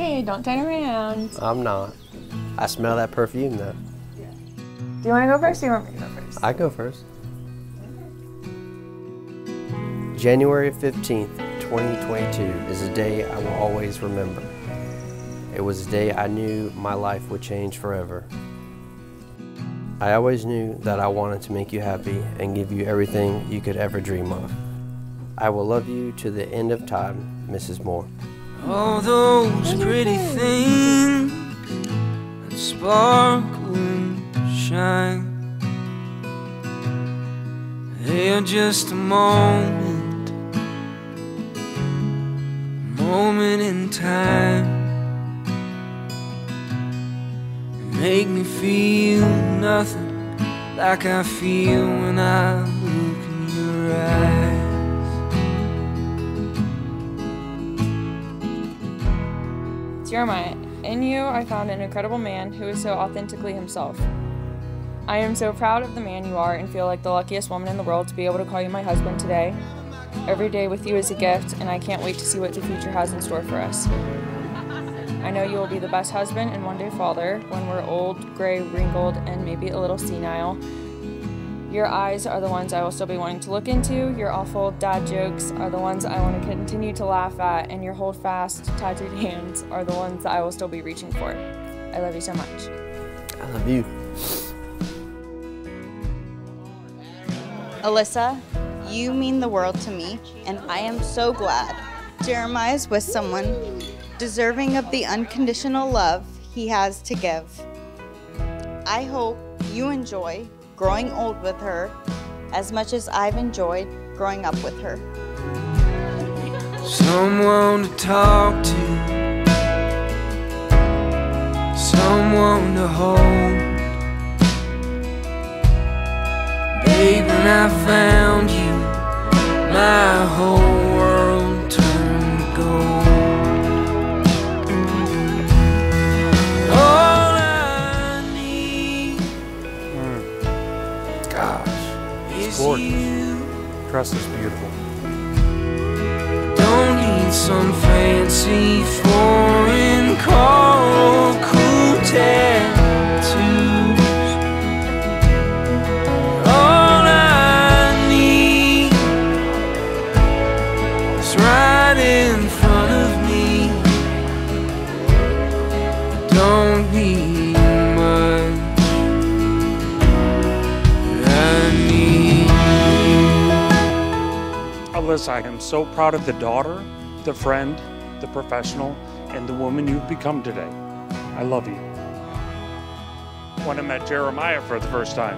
Okay, don't turn around. I'm not. I smell that perfume though. Do you want to go first or do you want me to go first? I go first. January 15th, 2022 is a day I will always remember. It was a day I knew my life would change forever. I always knew that I wanted to make you happy and give you everything you could ever dream of. I will love you to the end of time, Mrs. Moore. All those pretty things that sparkle and shine, they are just a moment, a moment in time. Make me feel nothing like I feel when I Jeremiah, in you I found an incredible man who is so authentically himself. I am so proud of the man you are and feel like the luckiest woman in the world to be able to call you my husband today. Every day with you is a gift, and I can't wait to see what the future has in store for us. I know you will be the best husband and one day father when we're old, gray, wrinkled, and maybe a little senile. Your eyes are the ones I will still be wanting to look into. Your awful dad jokes are the ones I want to continue to laugh at, and your hold fast, tattooed hands are the ones that I will still be reaching for. I love you so much. I love you. Alyssa, you mean the world to me, and I am so glad Jeremiah is with someone deserving of the unconditional love he has to give. I hope you enjoy growing old with her as much as I've enjoyed growing up with her. Someone to talk to, someone to hold. Babe, when I found you, my whole world dress is beautiful. Don't need some fancy foreign I am so proud of the daughter, the friend, the professional, and the woman you've become today. I love you. When I met Jeremiah for the first time,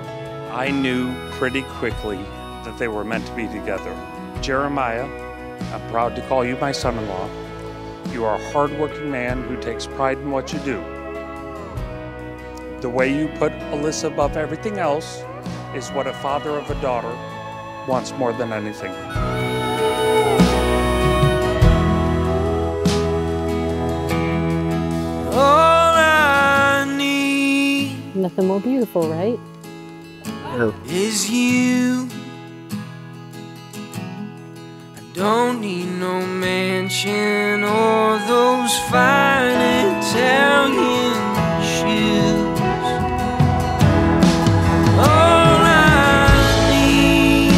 I knew pretty quickly that they were meant to be together. Jeremiah, I'm proud to call you my son in law. You are a hardworking man who takes pride in what you do. The way you put Alyssa above everything else is what a father of a daughter wants more than anything. Nothing more beautiful, right? is you. I don't need no mansion or those fine Italian shoes. All I need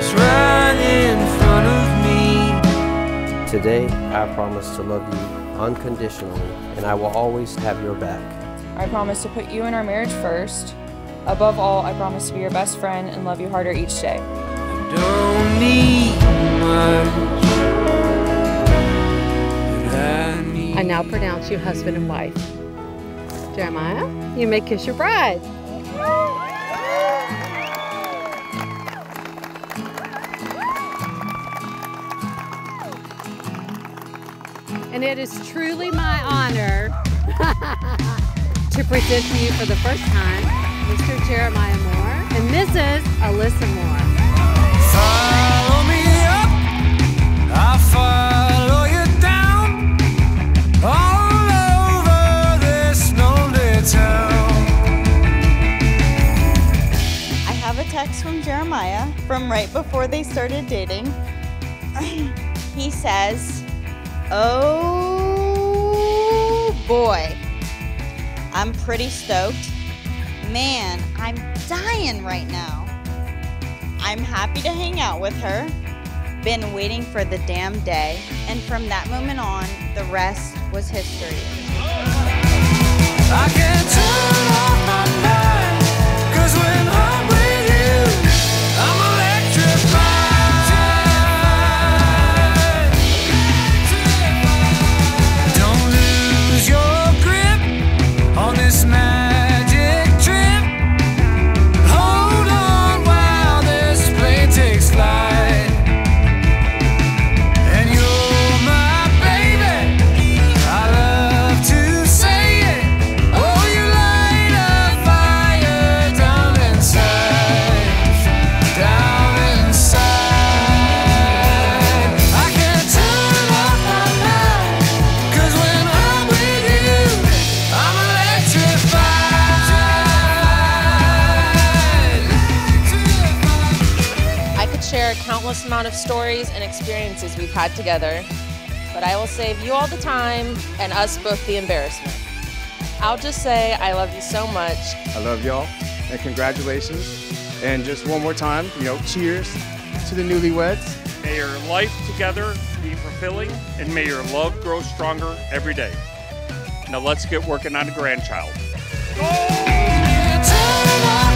is right in front of me. Today, I promise to love you unconditionally, and I will always have your back. I promise to put you and our marriage first. Above all, I promise to be your best friend and love you harder each day. Don't need much. I need I now pronounce you husband and wife. Jeremiah, you may kiss your bride. And it is truly my honor to present to you for the first time Mr. Jeremiah Moore and Mrs. Alyssa Moore. Follow me up, I'll follow you down. All over this lonely town. I have a text from Jeremiah from right before they started dating. he says, Oh boy. I'm pretty stoked. Man, I'm dying right now. I'm happy to hang out with her. Been waiting for the damn day. And from that moment on, the rest was history. Amount of stories and experiences we've had together, but I will save you all the time and us both the embarrassment. I'll just say I love you so much. I love y'all and congratulations. And just one more time, you know, cheers to the newlyweds. May your life together be fulfilling and may your love grow stronger every day. Now let's get working on a grandchild. Turn off my mind.